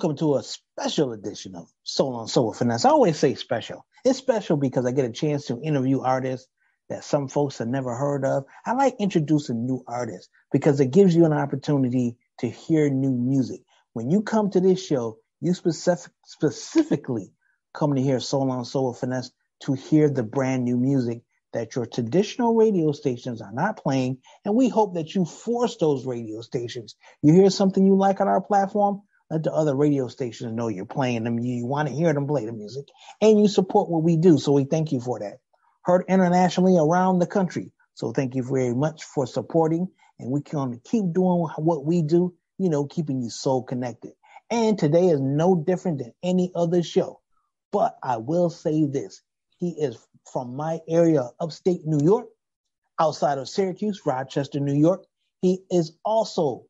Welcome to a special edition of Soul on Soul with Phinesse. I always say special. It's special because I get a chance to interview artists that some folks have never heard of. I like introducing new artists because it gives you an opportunity to hear new music. When you come to this show, you specific, specifically come to hear Soul on Soul with Phinesse to hear the brand new music that your traditional radio stations are not playing. And we hope that you force those radio stations. You hear something you like on our platform? Let the other radio stations know you're playing them. You, want to hear them play the music, and you support what we do. So we thank you for that. Heard internationally around the country. So thank you very much for supporting, and we can keep doing what we do. You know, keeping you so connected. And today is no different than any other show. But I will say this: he is from my area, upstate New York, outside of Syracuse, Rochester, New York. He is also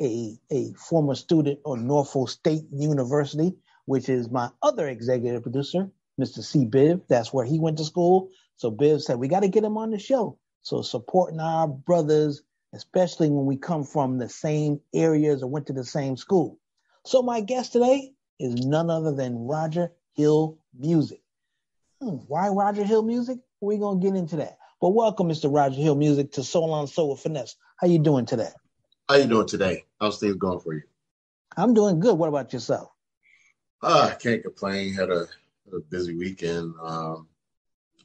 a, a former student of Norfolk State University, which is my other executive producer, Mr. C. Biv. That's where he went to school. So Biv said, we got to get him on the show. So supporting our brothers, especially when we come from the same areas or went to the same school. So my guest today is none other than Roger Hill Music. Hmm, why Roger Hill Music? We're going to get into that. But welcome, Mr. Roger Hill Music, to Soul on Soul with Phinesse. How you doing today? How you doing today? How's things going for you? I'm doing good. What about yourself? Uh, I can't complain. Had a, a busy weekend. Um,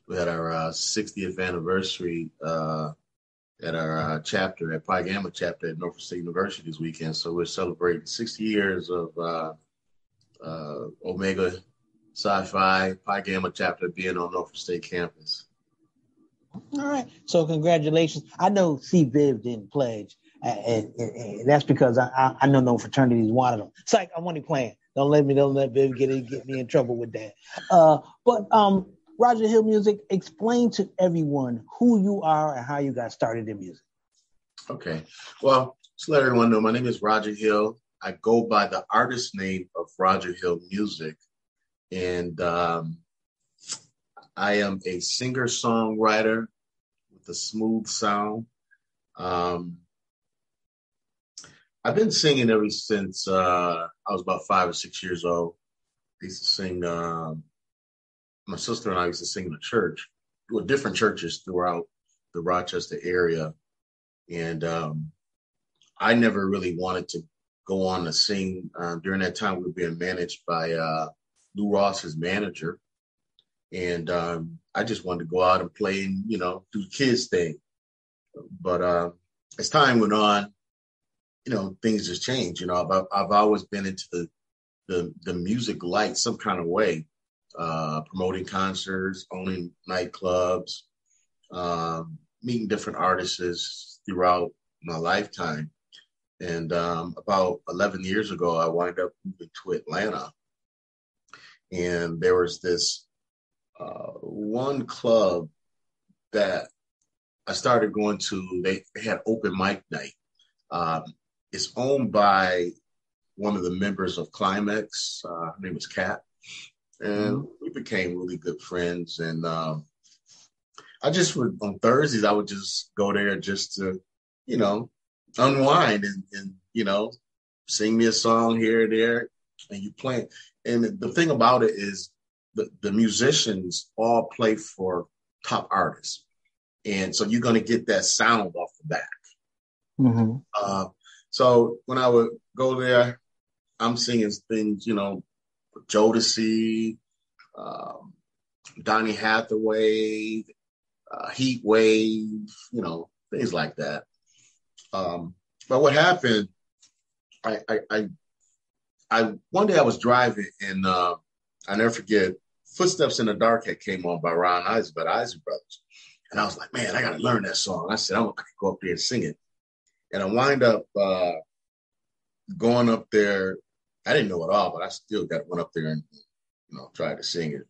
we had our uh, 60th anniversary uh, at our uh, chapter at Pi Gamma chapter at Norfolk State University this weekend. So we're celebrating 60 years of uh, uh, Omega Psi-Phi Pi Gamma chapter being on Norfolk State campus. All right. So congratulations. I know C. Biv didn't pledge, and, and, and that's because I, I, I know no fraternities wanted them. It's like I'm only playing. Don't let me don't let Biv get get me in trouble with that. Uh, but um, Roger Hill Music, explain to everyone who you are and how you got started in music. Okay. Well, just let everyone know my name is Roger Hill. I go by the artist name of Roger Hill Music, and um, I am a singer songwriter with a smooth sound. Um, I've been singing ever since uh, I was about five or six years old. I used to sing. Um, my sister and I used to sing in the church, well, different churches throughout the Rochester area, and um, I never really wanted to go on to sing. Uh, during that time, we were being managed by uh, Lou Rawls's manager, and um, I just wanted to go out and play and you know do the kids thing. But uh, as time went on, you know, things just change. You know, I've, I've always been into the, the, the music light some kind of way, uh, promoting concerts, owning nightclubs, um, meeting different artists throughout my lifetime. And um, about 11 years ago, I wound up moving to Atlanta. And there was this uh, one club that I started going to. They, they had open mic night. Um, it's owned by one of the members of Klymaxx. Uh, her name is Kat, and mm-hmm. we became really good friends. And um, I just would on Thursdays I would just go there just to, you know, unwind and, and you know, sing me a song here and there, and you play. And the thing about it is the, the musicians all play for top artists. And so you're going to get that sound off the back. Mm-hmm. Uh, so when I would go there, I'm singing things, you know, Jodeci, um, Donny Hathaway, uh, Heat Wave, you know, things like that. Um, but what happened, I, I, I, I, one day I was driving and uh, I never forget, Footsteps in the Dark had came on by Ron Isley, but Isley Brothers. And I was like, man, I got to learn that song. I said, I'm going to go up there and sing it and I wind up uh, going up there. I didn't know it all, but I still got went up there and you know tried to sing it.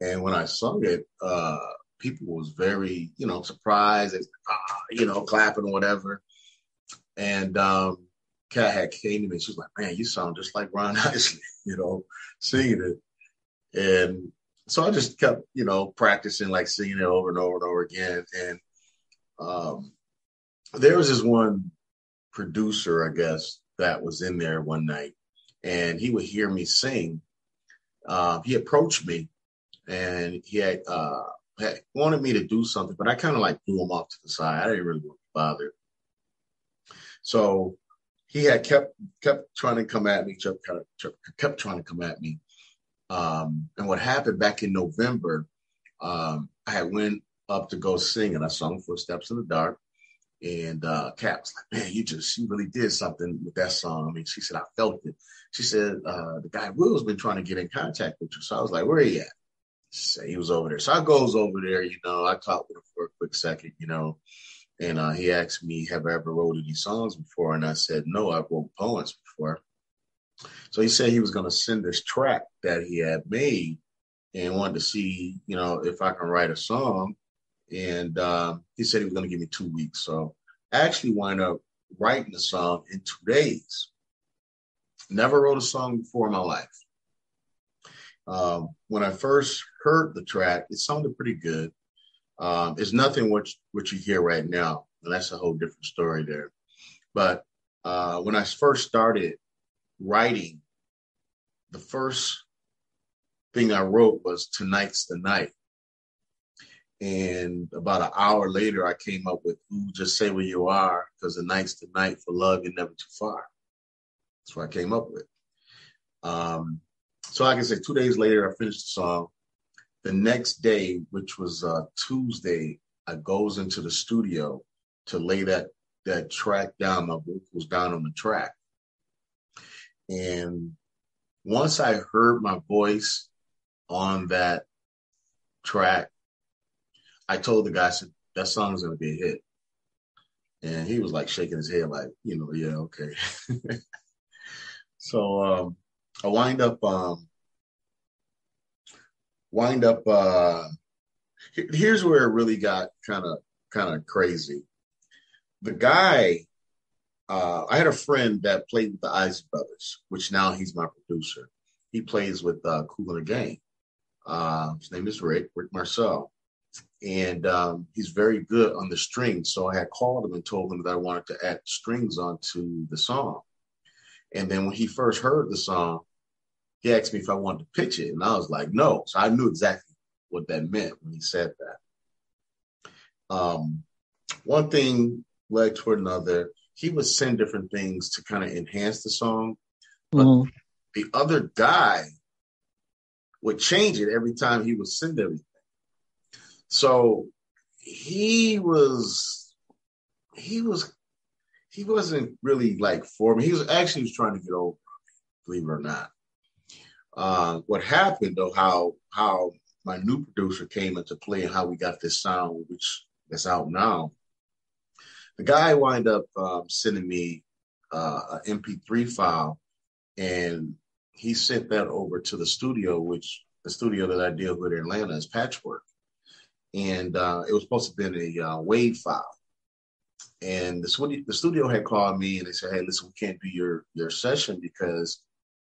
And when I sung it, uh, people was very you know surprised, ah, you know, clapping or whatever. And um, Kat had came to me. She was like, "Man, you sound just like Ron Isley," you know, singing it. And so I just kept, you know, practicing like singing it over and over and over again. And um, there was this one producer, I guess, that was in there one night, and he would hear me sing. Uh, he approached me, and he had, uh, had wanted me to do something, but I kind of like blew him off to the side. I didn't really want to bother. So he had kept kept trying to come at me, kept, kept trying to come at me. Um, and what happened back in November, um, I had went up to go sing, and I sung "Footsteps in the Dark." And uh, Kat was like, "Man, you just you really did something with that song." I mean, she said, "I felt it." She said, uh, "The guy Will's been trying to get in contact with you." So I was like, "Where are he at?" "He was over there." So I goes over there. You know, I talked with him for a quick second. You know, and uh, he asked me, "Have I ever wrote any songs before?" And I said, "No, I wrote poems before." So he said he was going to send this track that he had made and wanted to see, you know, if I can write a song. And uh, he said he was going to give me two weeks. So I actually wound up writing the song in two days. Never wrote a song before in my life. Um, when I first heard the track, it sounded pretty good. Um, it's nothing what what you hear right now, and that's a whole different story there. But uh, when I first started writing, the first thing I wrote was "Tonight's the Night," and about an hour later, I came up with "Ooh, just say where you are, because the night's the night for love, you're never too far." That's what I came up with. Um, so, I said, two days later, I finished the song the next day, which was uh, Tuesday, I goes into the studio to lay that that track down, my vocals down on the track. And once I heard my voice on that track, I told the guy, I said, that song is gonna be a hit. And he was like shaking his head, like, you know, yeah, okay. so um, I wind up um, wind up uh here's where it really got kind of kind of crazy the guy uh i had a friend that played with the Isley brothers which now he's my producer he plays with uh Kool and the Gang uh his name is rick rick marcel and um, he's very good on the strings so i had called him and told him that i wanted to add strings onto the song and then when he first heard the song he asked me if I wanted to pitch it, and I was like, no. So I knew exactly what that meant when he said that. Um, one thing led to another. He would send different things to kind of enhance the song, but mm-hmm. the other guy would change it every time he would send everything. So he was, he was, he wasn't really like for me. He was actually was trying to get over, believe it or not. Uh, what happened though, how how my new producer came into play and how we got this sound, which is out now. The guy wind up um, sending me uh, an MP3 file, and he sent that over to the studio, which the studio that I deal with in Atlanta is Patchwerk, and uh, it was supposed to be a uh, WAV file. And the studio, the studio had called me and they said, "Hey, listen, we can't do your your session because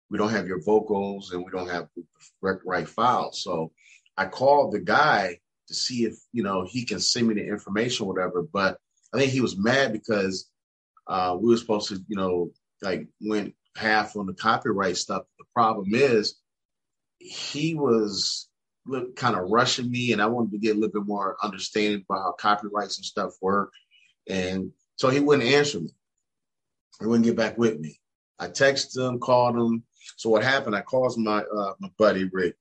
we don't have your vocals and we don't have the right file." So I called the guy to see if, you know, he can send me the information, whatever. But I think he was mad because uh, we were supposed to, you know, like went half on the copyright stuff. The problem is he was kind of rushing me and I wanted to get a little bit more understanding about how copyrights and stuff work. And so he wouldn't answer me. He wouldn't get back with me. I texted him, called him, so what happened? I called my uh, my buddy Rick,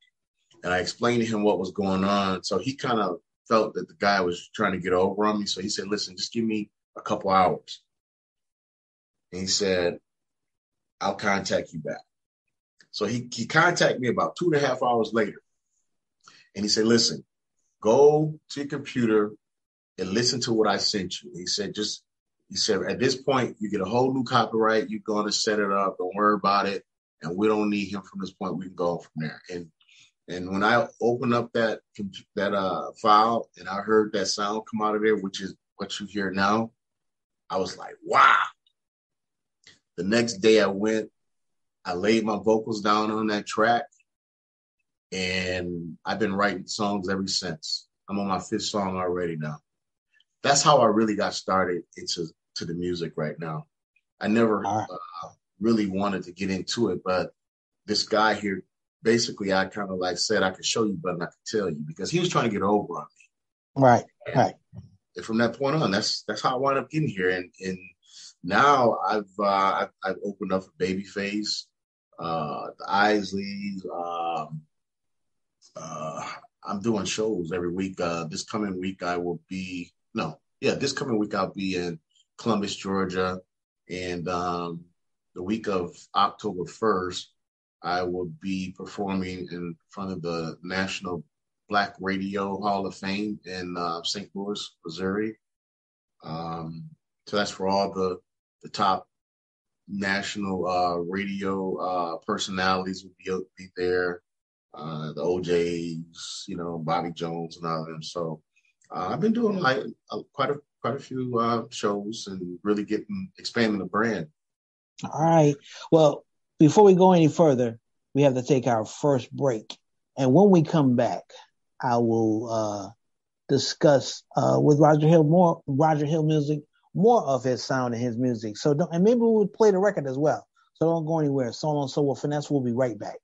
and I explained to him what was going on. So he kind of felt that the guy was trying to get over on me. So he said, "Listen, just give me a couple hours." And he said, "I'll contact you back." So he he contacted me about two and a half hours later, and he said, "Listen, go to your computer and listen to what I sent you." He said, "Just." He said, at this point, you get a whole new copyright. You're going to set it up. Don't worry about it and we don't need him from this point. We can go from there. And and when I opened up that that uh, file and I heard that sound come out of there, which is what you hear now, I was like, wow. The next day I went, I laid my vocals down on that track, and I've been writing songs ever since. I'm on my fifth song already now. That's how I really got started into to the music right now. I never uh, really wanted to get into it, but this guy here, basically, I kind of like said I could show you, but I could tell you because he was trying to get over on me. Right, right. And from that point on, that's that's how I wound up getting here. And and now I've uh, I've, I've opened up a Babyface, uh, the Isleys. Um, uh, I'm doing shows every week. Uh, this coming week I will be no, yeah, this coming week I'll be in Columbus, Georgia, and um, the week of October 1st, I will be performing in front of the National Black Radio Hall of Fame in uh, St. Louis, Missouri. Um, so that's for all the the top national uh, radio uh, personalities will be, be there. Uh, the O'Jays, you know, Bobby Jones and all of them. So uh, I've been doing like quite a quite a few uh, shows and really getting expanding the brand. All right. Well, before we go any further, we have to take our first break, and when we come back, I will uh, discuss with Roger Hill more Roger Hill music, more of his sound and his music. So don't, and maybe we'll play the record as well. So don't go anywhere. Soul on Soul with Phinesse. We'll be right back.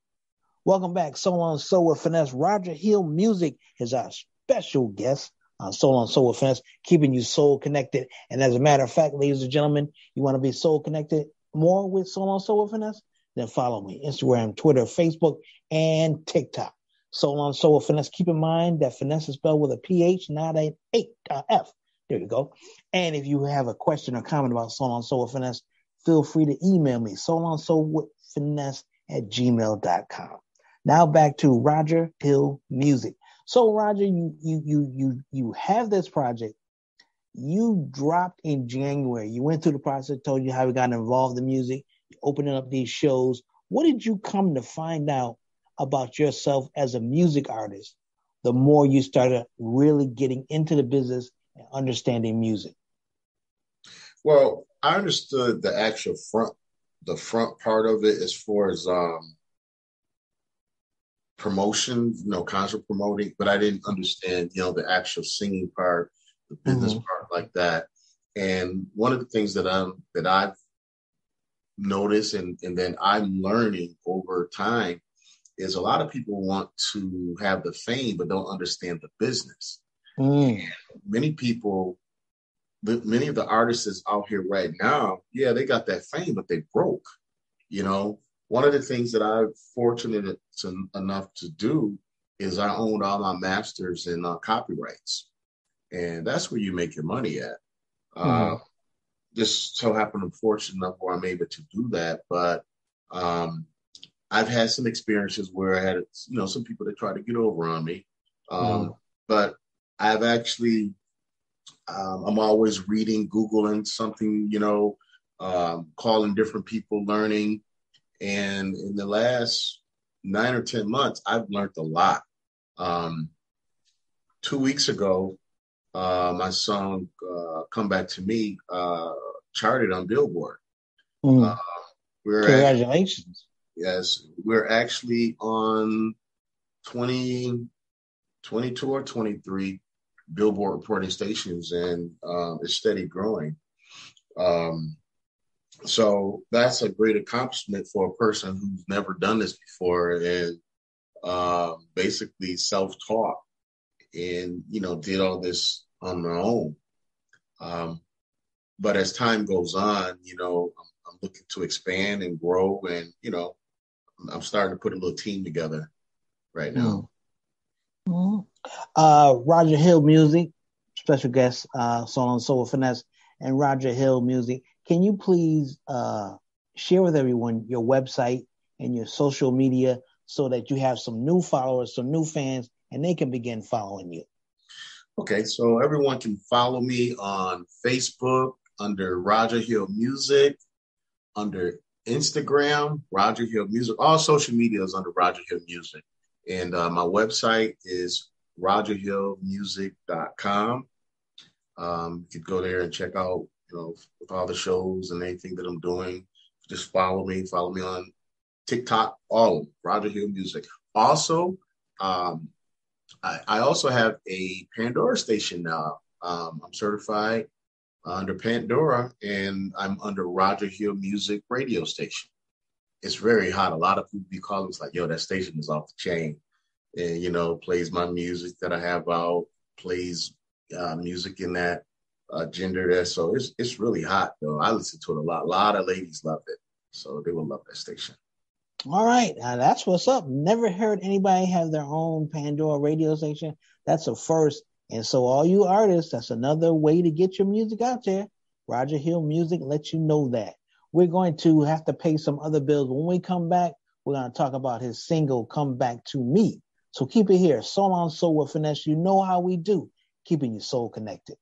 Welcome back. Soul on Soul with Phinesse. Roger Hill Music is our special guest on Soul on Soul with Phinesse, keeping you soul connected. And as a matter of fact, ladies and gentlemen, you want to be soul connected more with Soul on Soul with Phinesse? Then follow me Instagram, Twitter, Facebook, and TikTok. Soul on Soul with Phinesse. Keep in mind that finesse is spelled with a PH, not an uh, F. There you go. And if you have a question or comment about Soul on Soul with Phinesse, feel free to email me, soul on soul with finesse at gmail.com. Now back to Roger Hill Music. So Roger, you you you you you have this project. You dropped in January. You went through the process, told you how you got involved in music, opening up these shows. What did you come to find out about yourself as a music artist the more you started really getting into the business and understanding music? Well, I understood the actual front, the front part of it as far as um, promotion, you know, concert promoting, but I didn't understand, you know, the actual singing part, the business mm-hmm. part like that. And one of the things that I'm that I've noticed and, and then I'm learning over time is a lot of people want to have the fame but don't understand the business. Mm. Many people, many of the artists out here right now, yeah, they got that fame, but they broke. You know, one of the things that I'm fortunate to, enough to do is I owned all my masters and uh, copyrights, and that's where you make your money at. Uh, mm-hmm. Uh, just so happened, I'm fortunate enough where I'm able to do that, but um, I've had some experiences where I had, you know, some people that tried to get over on me. Um, mm. But I've actually, um, I'm always reading, Googling something, you know, um, calling different people, learning. And in the last nine or 10 months, I've learned a lot. Um, two weeks ago, uh, my song, uh, Come Back to Me, uh, charted on Billboard. Mm. we're Congratulations. Yes, we're actually on 20, 22 or 23 Billboard reporting stations, and um, it's steady growing. Um, so that's a great accomplishment for a person who's never done this before and uh, basically self-taught and you know did all this on my own. Um, but as time goes on, you know, I'm, I'm looking to expand and grow, and you know, I'm starting to put a little team together right now. Mm-hmm. Uh, Roger Hill Music, special guest, uh, Soul on Soul Phinesse, and Roger Hill Music. Can you please uh, share with everyone your website and your social media so that you have some new followers, some new fans, and they can begin following you? Okay, so everyone can follow me on Facebook under Roger Hill Music, under Instagram, Roger Hill Music. All social media is under Roger Hill Music. And uh, my website is rogerhillmusic.com. Um, you could go there and check out, you know, all the shows and anything that I'm doing. Just follow me. Follow me on TikTok, all Roger Hill Music. Also, um, I, I, also have a Pandora station now. Um, I'm certified under Pandora, and I'm under Roger Hill Music Radio Station. It's very hot. A lot of people be calling. It's like, yo, that station is off the chain, and you know, plays my music that I have out, plays uh, music in that uh, gender there. So it's it's really hot though. I listen to it a lot. A lot of ladies love it, so they will love that station. All right, now that's what's up. Never heard anybody have their own Pandora radio station. That's a first. And so, all you artists, that's another way to get your music out there. Roger Hill Music lets you know that. We're going to have to pay some other bills. When we come back, we're going to talk about his single, Come Back to Me. So keep it here. Soul on Soul with Phinesse. You know how we do, keeping your soul connected.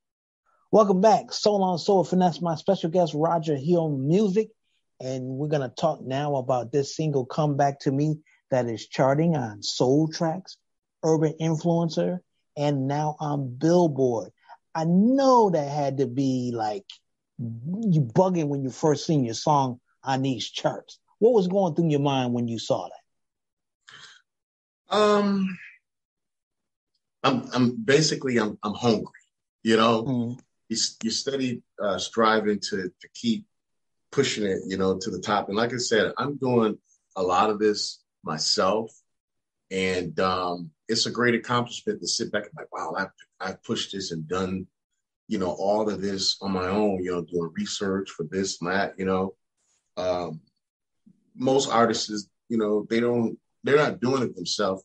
Welcome back. Soul on Soul Phinesse. My special guest, Roger Hill Music. And we're going to talk now about this single, Come Back to Me, that is charting on Soul Tracks, Urban Influencer, and now on Billboard. I know that had to be like you bugging when you first seen your song on these charts. What was going through your mind when you saw that? Um, I'm I'm basically I'm I'm hungry. You know, mm-hmm. You you steady uh, striving to to keep pushing it, you know, to the top. And like I said, I'm doing a lot of this myself, and um, it's a great accomplishment to sit back and like, wow, I've, I've pushed this and done, you know, all of this on my own, you know, doing research for this and that, you know. Um, most artists, you know, they don't, they're not doing it themselves.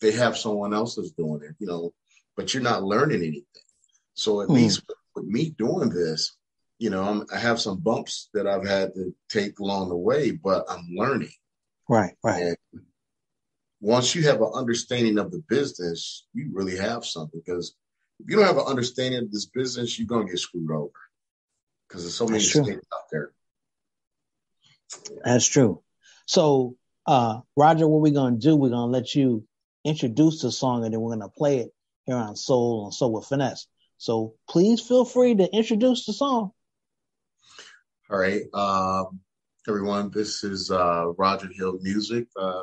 They have someone else that's doing it, you know, but you're not learning anything. So at mm. least with, me doing this, you know, I'm, I have some bumps that I've had to take along the way, but I'm learning. Right, right. And once you have an understanding of the business, you really have something. Because if you don't have an understanding of this business, you're gonna get screwed over. Because there's so many mistakes out there. That's true. So, uh, Roger, what we're gonna do? We're gonna let you introduce the song, and then we're gonna play it here on Soul and Soul with Phinesse. So, please feel free to introduce the song. All right, um, everyone. This is uh, Roger Hill Music. Uh,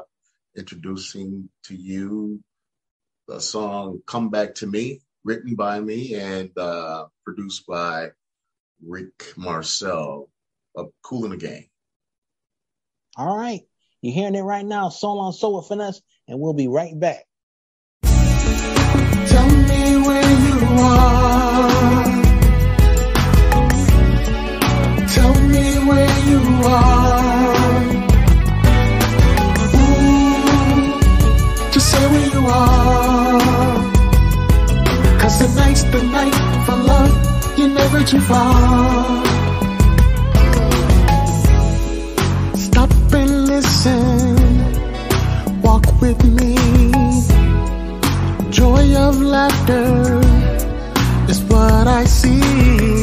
introducing to you the song Come Back to Me, written by me and uh, produced by Rick Marcel of Kool and the Gang. All right. You're hearing it right now. Soul on Soul with Phinesse, and we'll be right back. Tell me where you are. You are. say where you are. Cause tonight's the night for love, you're never too far. Stop and listen, walk with me. Joy of laughter I see.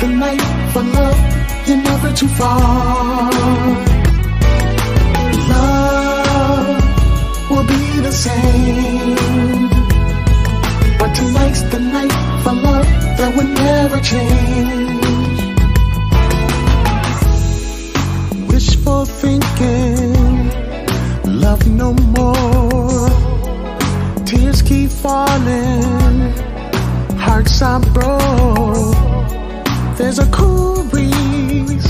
The night for love. You're never too far love will be the same. But tonight's the night for love that will never change. Wishful thinking, love no more. Tears keep falling, hearts are broke. There's a cool breeze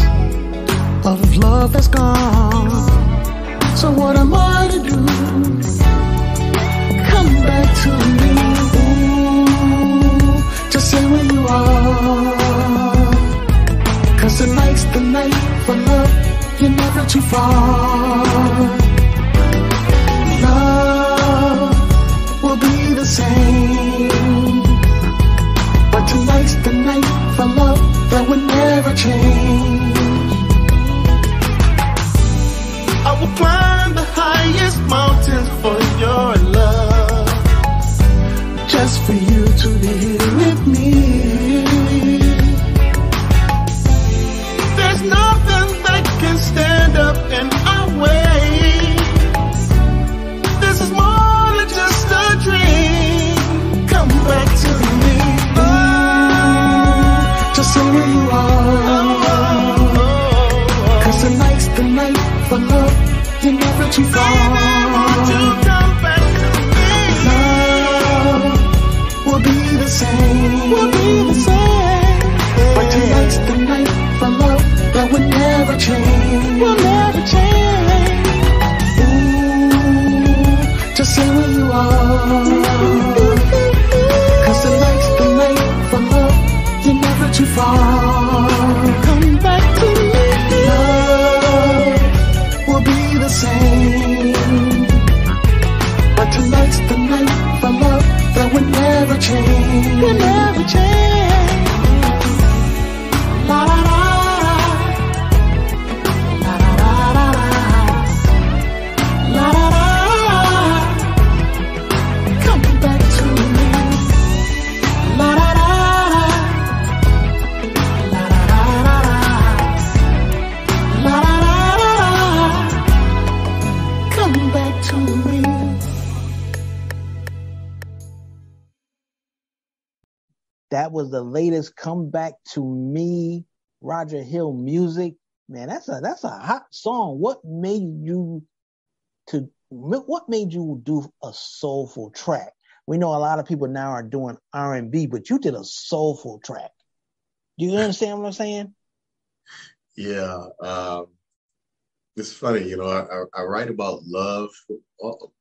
of love that's gone. So what am I to do? Come back to me. Ooh, just say where you are. Cause tonight's the night for love. You're never too far. Love will be the same. But tonight's the night for love that would never change. Will be the same. Will be the same. But tonight's the night for love that will never change. Will never change. Ooh, just say where you are. Cause tonight's the night for love. You're never too far. Was the latest comeback to me, Roger Hill music. Man, that's a that's a hot song. What made you to what made you do a soulful track? We know a lot of people now are doing R and B, but you did a soulful track. Do you understand what I'm saying? Yeah, um, it's funny, you know. I, I, I write about love.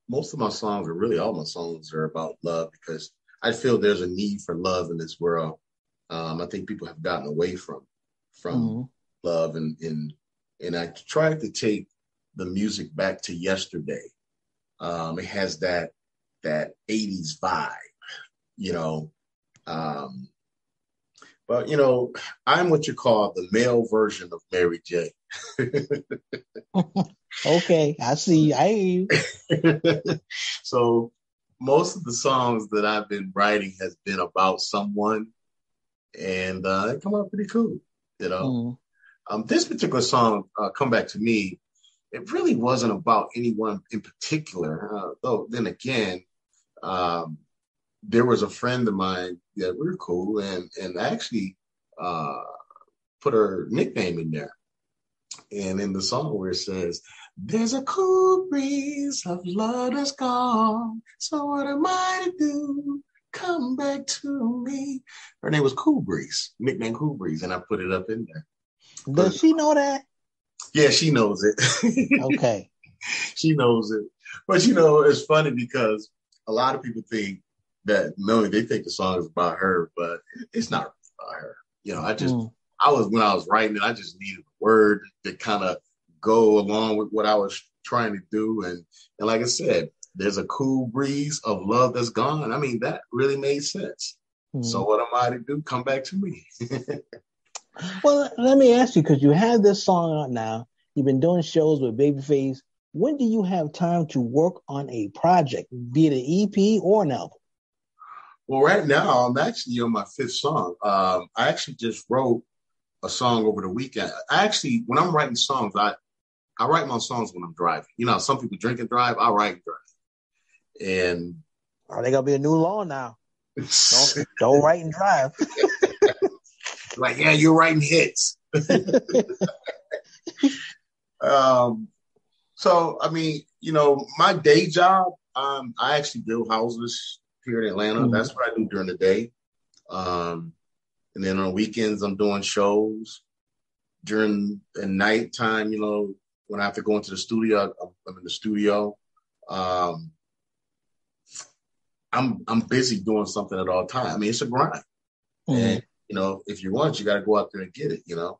Most of my songs, or really all my songs, are about love because I feel there's a need for love in this world. Um, I think people have gotten away from from Mhm. love, and and and I tried to take the music back to yesterday. Um, it has that that '80s vibe, you know. Um, but you know, I'm what you call the male version of Mary J. Okay, I see. I hear you. so most of the songs that I've been writing has been about someone, and uh, they come out pretty cool. You know, Mhm. um, this particular song, uh, "Come Back to Me," it really wasn't about anyone in particular. Uh, though, then again, um, there was a friend of mine that we were cool, and and I actually uh, put her nickname in there. And in the song where it says, There's a cool breeze of love that's gone. So what am I to do? Come back to me. Her name was Cool Breeze, nickname Cool Breeze, and I put it up in there. Does she know that? Yeah, she knows it. Okay. she knows it. But you know, it's funny because a lot of people think that no, they think the song is about her, but it's not about her. You know, I just Mm. I was when I was writing it, I just needed a word to kind of go along with what I was trying to do. And and like I said, there's a cool breeze of love that's gone. I mean, that really made sense. Mhm. So what am I to do? Come back to me. Well, let me ask you because you have this song out now. You've been doing shows with Babyface. When do you have time to work on a project, be it an EP or an album? well, right now I'm actually on my fifth song. Um, I actually just wrote a song over the weekend. I actually, when I'm writing songs, I I write my songs when I'm driving. You know, some people drink and drive. I write and drive. And Are they gonna be a new law now? Don't, don't write and drive. like, yeah, you're writing hits. um, so I mean, you know, my day job, um, I actually build houses here in Atlanta. Mhm. That's what I do during the day. Um, and then on weekends, I'm doing shows. During the nighttime, you know, when I have to go into the studio, I'm, I'm in the studio. Um, I'm I'm busy doing something at all time. I mean, it's a grind. Mhm. And you know, if you want, you got to go out there and get it. You know,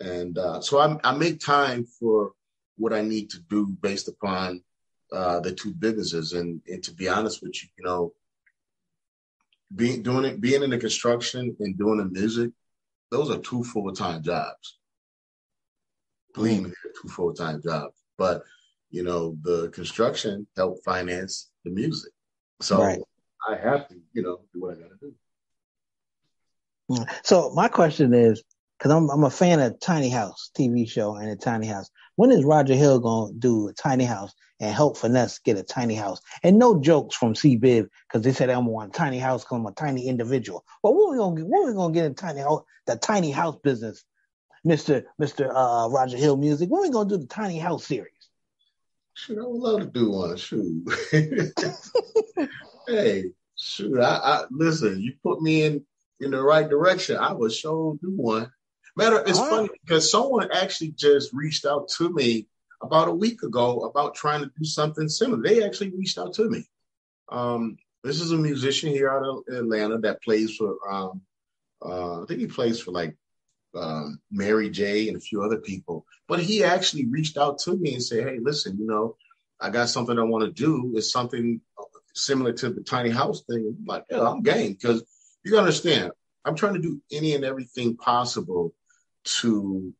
and uh, so I, I make time for what I need to do based upon uh, the two businesses. And, and to be honest with you, you know, being doing it, being in the construction and doing the music, those are two full time jobs. Believe me, two full time jobs. But you know, the construction helped finance the music, so Right. I have to, you know, do what I got to do. So my question is, because I'm I'm a fan of Tiny House TV show and a Tiny House. When is Roger Hill gonna do a Tiny House and help Phinesse get a tiny house? And no jokes from C Biv because they said I'm want a tiny house because I'm a tiny individual. But what we gonna? What we gonna get in tiny house? The tiny house business, Mister Mister uh, Roger Hill music. When we gonna do the tiny house series? Shoot, I would love to do one. Shoot. hey, shoot. I, I listen. You put me in in the right direction. I would sure do one. Matter, it's All right. funny because someone actually just reached out to me about a week ago about trying to do something similar. They actually reached out to me. Um, this is a musician here out of Atlanta that plays for. Um, uh, I think he plays for like um, Mary J. and a few other people. But he actually reached out to me and said, "Hey, listen, you know, I got something I want to do. It's something similar to the tiny house thing." I'm like, yeah, I'm game because you gotta understand. I'm trying to do any and everything possible to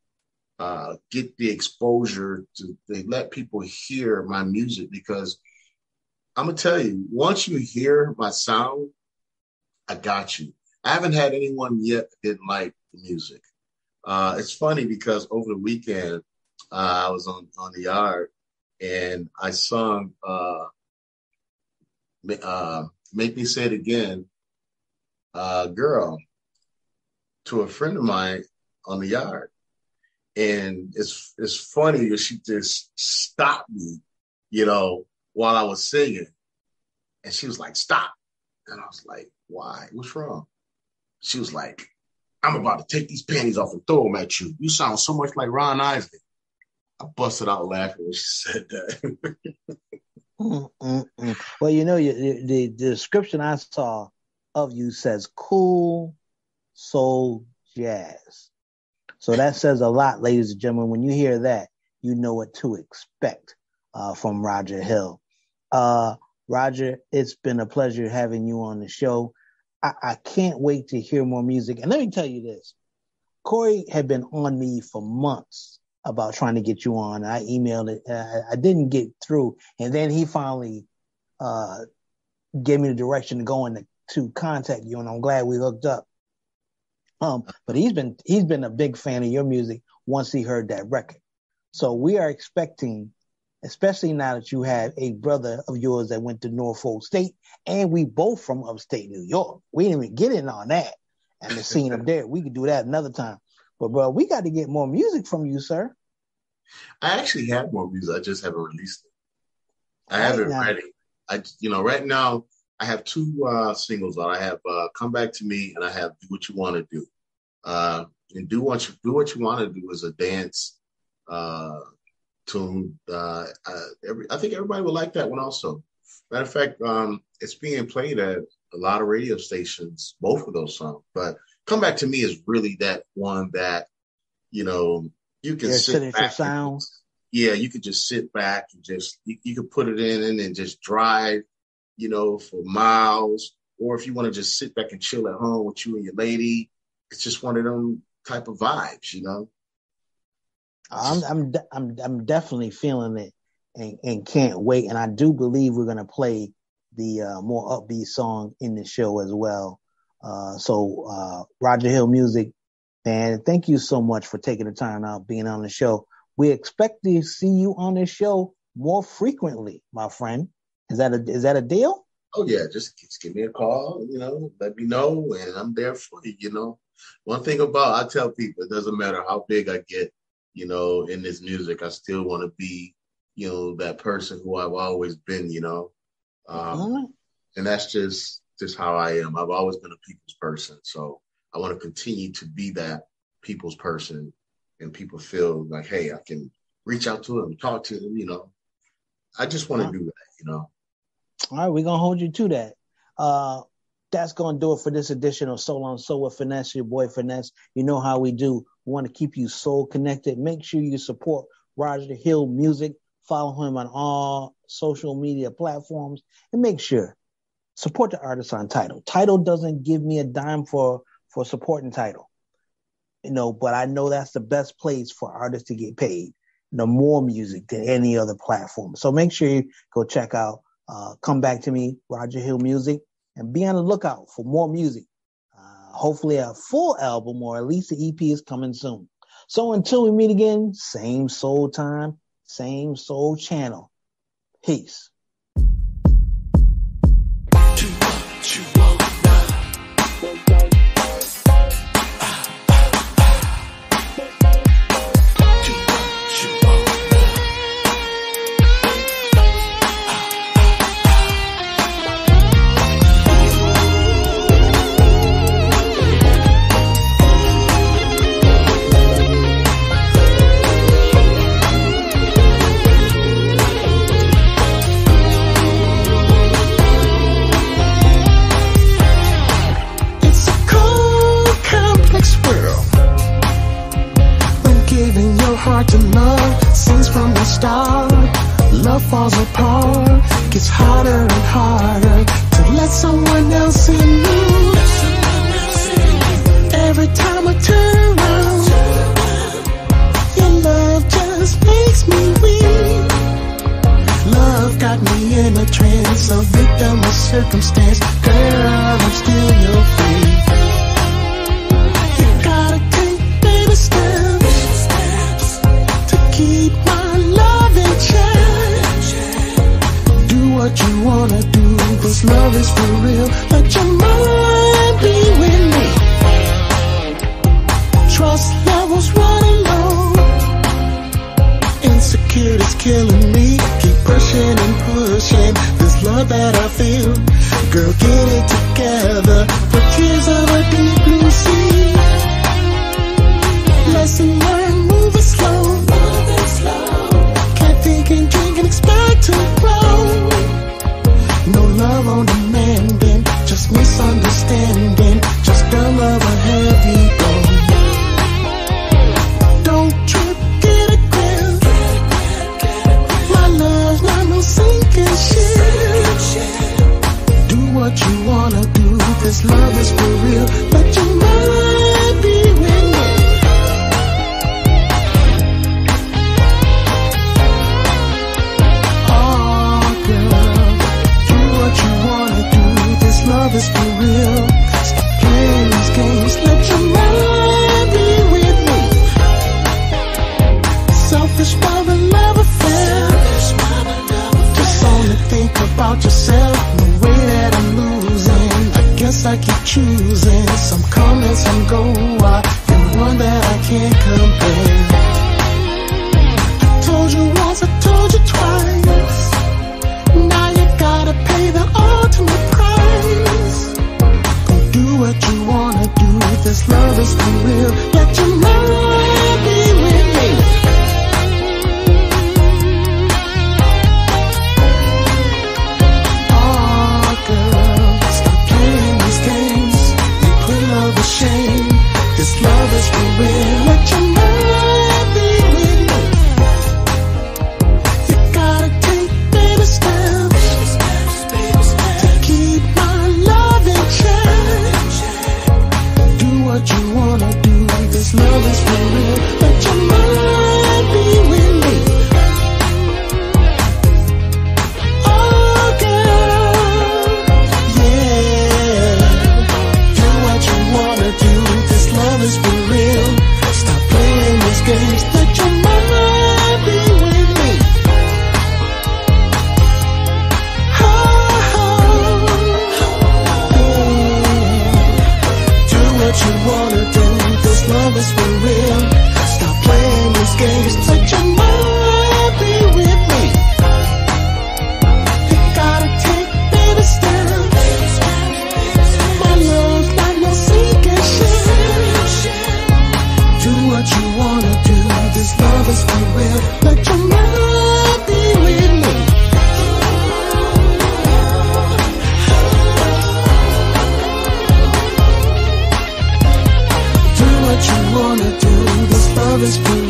uh, get the exposure to, to let people hear my music because I'm gonna tell you, once you hear my sound, I got you. I haven't had anyone yet that didn't like the music. Uh, it's funny because over the weekend uh, I was on on the yard and I sung uh, uh, "Make Me Say It Again," uh, "Girl," to a friend of mine on the yard, and it's it's funny that she just stopped me, you know, while I was singing, and she was like, "Stop," and I was like, "Why? What's wrong?" She was like, I'm about to take these panties off and throw them at you. You sound so much like Ron Isley. I busted out laughing when she said that. Well, you know, you, the, the description I saw of you says cool soul jazz. So that says a lot, ladies and gentlemen. When you hear that, you know what to expect uh, from Roger Hill. Uh, Roger, it's been a pleasure having you on the show. I, I can't wait to hear more music. And let me tell you this Corey had been on me for months about trying to get you on. I emailed it. I, I didn't get through. And then he finally uh, gave me the direction to go in to, to contact you. And I'm glad we hooked up. Um, but he's been he's been a big fan of your music once he heard that record. So we are expecting, especially now that you have a brother of yours that went to Norfolk State, and we both from upstate New York. We didn't even get in on that and the scene up there. We could do that another time. But bro, we got to get more music from you, sir. I actually have more music. I just haven't released it. I Right have it now. ready. I, you know, right now I have two uh, singles out. I have uh, "Come Back to Me" and I have "Do What You Want to Do." Uh, and do what you do what you want to do is a dance uh, tune. Uh, uh, every, I think everybody would like that one also. Matter of fact, um, it's being played at a lot of radio stations. Both of those songs, but "Come Back to Me" is really that one that you know you can Your sit back. sound. yeah, you could just sit back and just you, you could put it in and then just drive, you know, for miles. Or if you want to just sit back and chill at home with you and your lady, it's just one of them type of vibes, you know. I'm I'm I'm I'm definitely feeling it and, and can't wait. And I do believe we're gonna play the uh, more upbeat song in the show as well. Uh, so uh, Roger Hill Music, man, thank you so much for taking the time out being on the show. We expect to see you on the show more frequently, my friend. Is that a is that a deal? Oh yeah, just, just give me a call, you know, let me know, and I'm there for you. You know, one thing about I tell people, it doesn't matter how big I get, you know, in this music, I still want to be, you know, that person who I've always been. You know, um, and that's just just how I am. I've always been a people's person, so I want to continue to be that people's person, and people feel like, hey, I can reach out to them, talk to them. You know, I just want to do that. You know. All right, we're gonna hold you to that. Uh that's gonna do it for this edition of Soul on Soul with Phinesse, your boy Phinesse. You know how we do. We want to keep you soul connected. Make sure you support Roger Hill Music. Follow him on all social media platforms, and make sure support the artist on Tidal. Tidal doesn't give me a dime for for supporting Tidal, you know, but I know that's the best place for artists to get paid. You know, more music than any other platform. So make sure you go check out uh, come back to me, Roger Hill Music, and be on the lookout for more music hopefully a full album or at least the EP is coming soon. So until we meet again, same soul time, same soul channel. Peace. Two, two, oh, in a trance, a victim of circumstance. Girl, I'm still your favorite. You gotta take baby steps to keep my love in. Do what you wanna do, cause love is for real. Let your together. this blue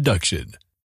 production.